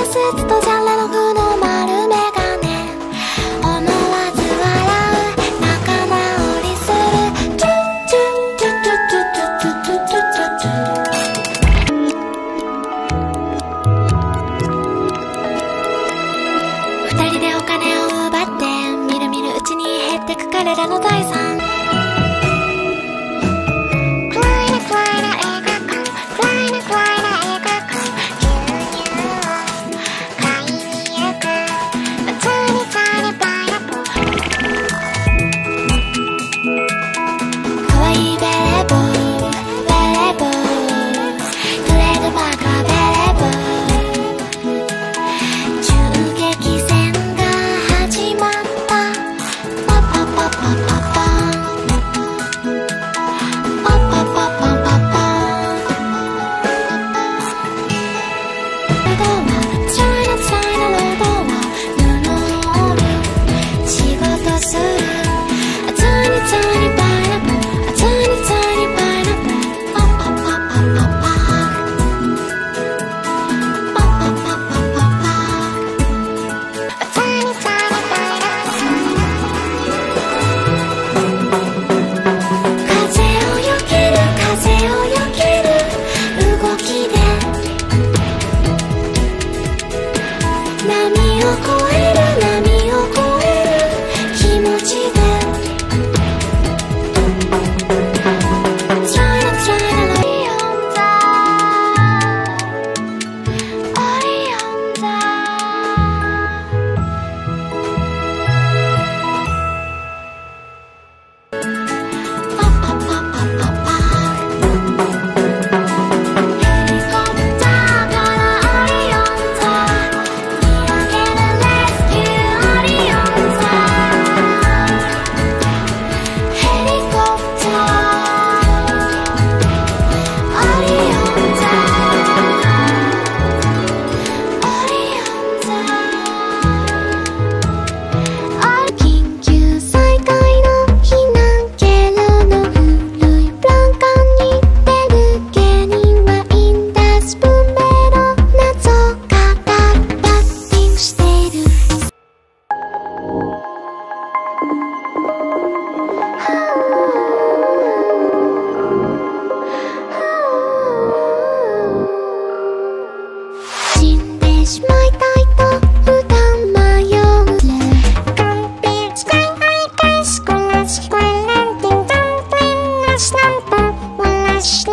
季節とじゃらの船 lampa, one last